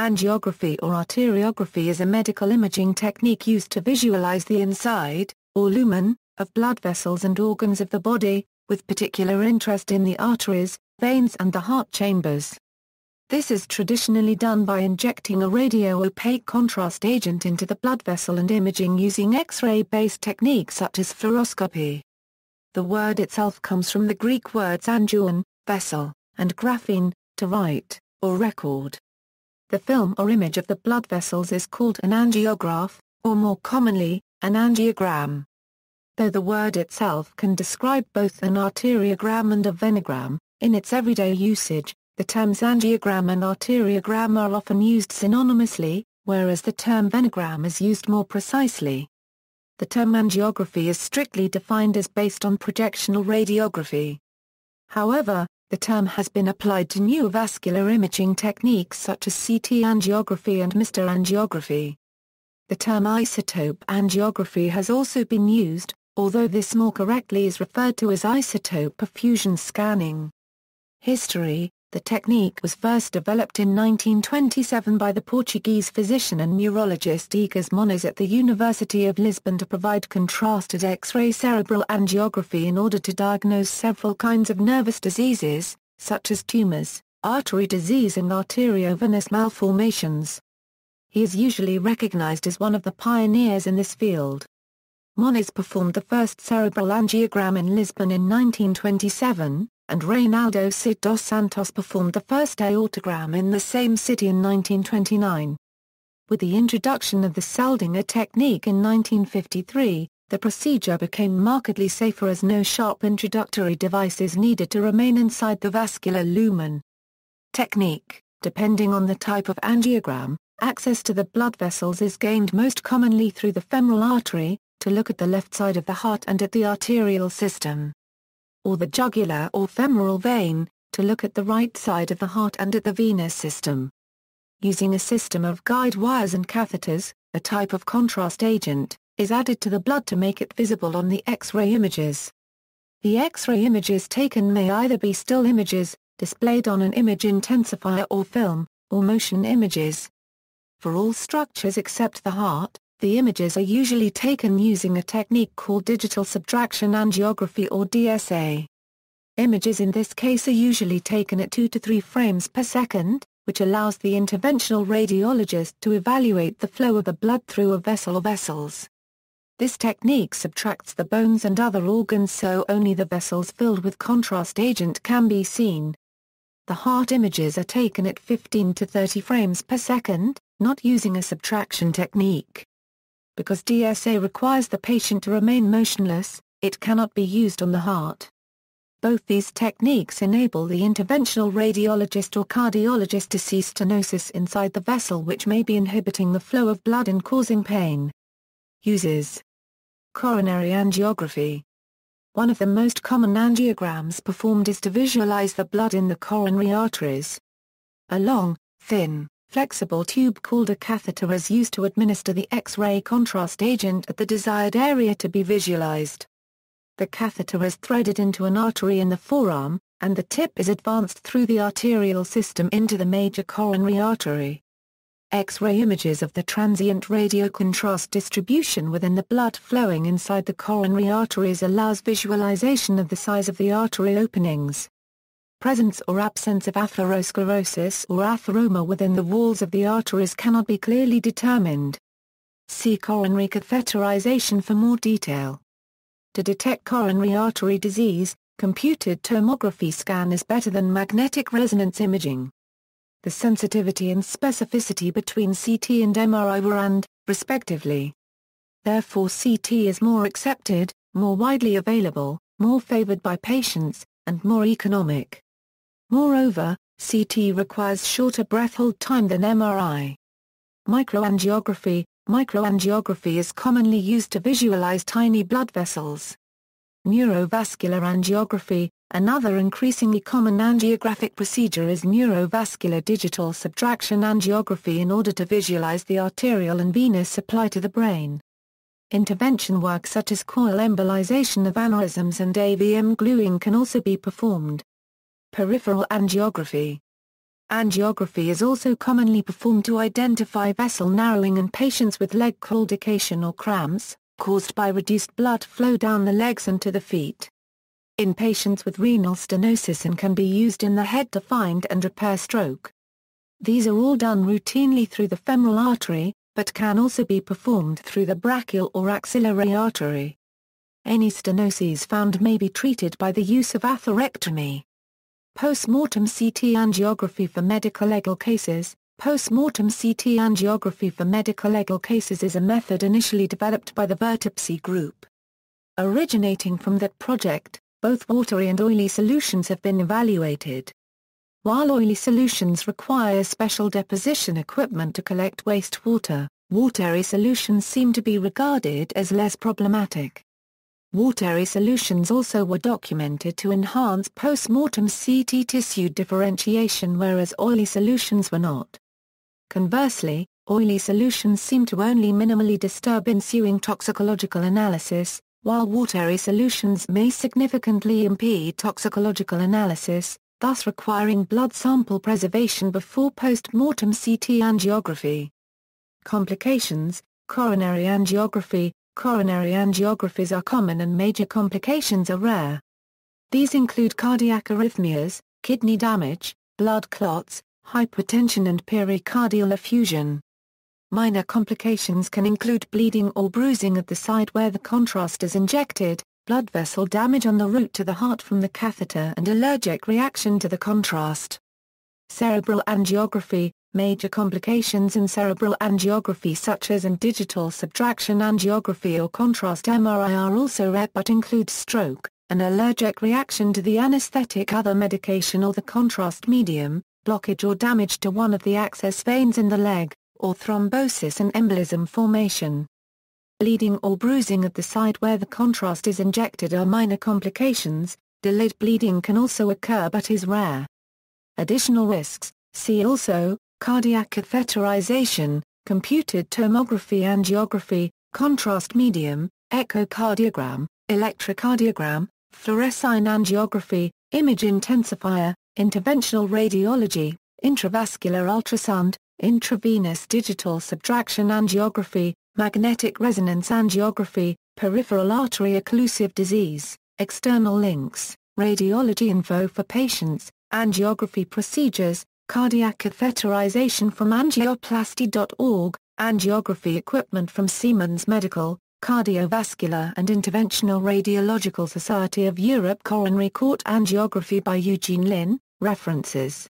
Angiography or arteriography is a medical imaging technique used to visualize the inside, or lumen, of blood vessels and organs of the body, with particular interest in the arteries, veins and the heart chambers. This is traditionally done by injecting a radio-opaque contrast agent into the blood vessel and imaging using X-ray-based techniques such as fluoroscopy. The word itself comes from the Greek words angeion, vessel, and graphein, to write, or record. The film or image of the blood vessels is called an angiograph, or more commonly, an angiogram. Though the word itself can describe both an arteriogram and a venogram, in its everyday usage, the terms angiogram and arteriogram are often used synonymously, whereas the term venogram is used more precisely. The term angiography is strictly defined as based on projectional radiography. However, the term has been applied to new vascular imaging techniques such as CT angiography and MR angiography. The term isotope angiography has also been used, although this more correctly is referred to as isotope perfusion scanning. History The technique was first developed in 1927 by the Portuguese physician and neurologist Egas Moniz at the University of Lisbon to provide contrasted X-ray cerebral angiography in order to diagnose several kinds of nervous diseases, such as tumors, artery disease and arteriovenous malformations. He is usually recognized as one of the pioneers in this field. Moniz performed the first cerebral angiogram in Lisbon in 1927, and Reynaldo Cid dos Santos performed the first aortogram in the same city in 1929. With the introduction of the Seldinger technique in 1953, the procedure became markedly safer as no sharp introductory device is needed to remain inside the vascular lumen. Technique Depending on the type of angiogram, access to the blood vessels is gained most commonly through the femoral artery, to look at the left side of the heart and at the arterial system. Or the jugular or femoral vein, to look at the right side of the heart and at the venous system. Using a system of guide wires and catheters, a type of contrast agent, is added to the blood to make it visible on the X-ray images. The X-ray images taken may either be still images, displayed on an image intensifier or film, or motion images. For all structures except the heart, the images are usually taken using a technique called digital subtraction angiography or DSA. Images in this case are usually taken at 2 to 3 frames per second, which allows the interventional radiologist to evaluate the flow of the blood through a vessel or vessels. This technique subtracts the bones and other organs so only the vessels filled with contrast agent can be seen. The heart images are taken at 15 to 30 frames per second, not using a subtraction technique. Because DSA requires the patient to remain motionless, it cannot be used on the heart. Both these techniques enable the interventional radiologist or cardiologist to see stenosis inside the vessel which may be inhibiting the flow of blood and causing pain. Uses Coronary angiography One of the most common angiograms performed is to visualize the blood in the coronary arteries. A long, thin, flexible tube called a catheter is used to administer the X-ray contrast agent at the desired area to be visualized. The catheter is threaded into an artery in the forearm, and the tip is advanced through the arterial system into the major coronary artery. X-ray images of the transient radiocontrast distribution within the blood flowing inside the coronary arteries allows visualization of the size of the artery openings presence or absence of atherosclerosis or atheroma within the walls of the arteries cannot be clearly determined. See coronary catheterization for more detail. To detect coronary artery disease, computed tomography scan is better than magnetic resonance imaging. The sensitivity and specificity between CT and MRI were and, respectively. Therefore CT is more accepted, more widely available, more favored by patients, and more economic. Moreover, CT requires shorter breath hold time than MRI. Microangiography Microangiography is commonly used to visualize tiny blood vessels. Neurovascular angiography Another increasingly common angiographic procedure is neurovascular digital subtraction angiography in order to visualize the arterial and venous supply to the brain. Intervention work such as coil embolization of aneurysms and AVM gluing can also be performed. Peripheral angiography Angiography is also commonly performed to identify vessel narrowing in patients with leg claudication or cramps, caused by reduced blood flow down the legs and to the feet. In patients with renal stenosis and can be used in the head to find and repair stroke. These are all done routinely through the femoral artery, but can also be performed through the brachial or axillary artery. Any stenoses found may be treated by the use of atherectomy. Post-mortem CT angiography for medical legal cases Post-mortem CT angiography for medical legal cases is a method initially developed by the Virtopsy Group. Originating from that project, both watery and oily solutions have been evaluated. While oily solutions require special deposition equipment to collect wastewater, watery solutions seem to be regarded as less problematic. Watery solutions also were documented to enhance post-mortem CT tissue differentiation whereas oily solutions were not. Conversely, oily solutions seem to only minimally disturb ensuing toxicological analysis, while watery solutions may significantly impede toxicological analysis, thus requiring blood sample preservation before post-mortem CT angiography. Complications Coronary angiography Coronary angiographies are common and major complications are rare. These include cardiac arrhythmias, kidney damage, blood clots, hypertension and pericardial effusion. Minor complications can include bleeding or bruising at the site where the contrast is injected, blood vessel damage on the route to the heart from the catheter and allergic reaction to the contrast. Cerebral angiography, Major complications in cerebral angiography such as in digital subtraction angiography or contrast MRI are also rare but include stroke, an allergic reaction to the anesthetic other medication or the contrast medium, blockage or damage to one of the access veins in the leg, or thrombosis and embolism formation. Bleeding or bruising at the site where the contrast is injected are minor complications, delayed bleeding can also occur but is rare. Additional risks, see also, cardiac catheterization, computed tomography angiography, contrast medium, echocardiogram, electrocardiogram, fluorescein angiography, image intensifier, interventional radiology, intravascular ultrasound, intravenous digital subtraction angiography, magnetic resonance angiography, peripheral artery occlusive disease, external links, radiology info for patients, angiography procedures, cardiac catheterization from angioplasty.org, angiography equipment from Siemens Medical, Cardiovascular and Interventional Radiological Society of Europe Coronary Court Angiography by Eugene Lin, references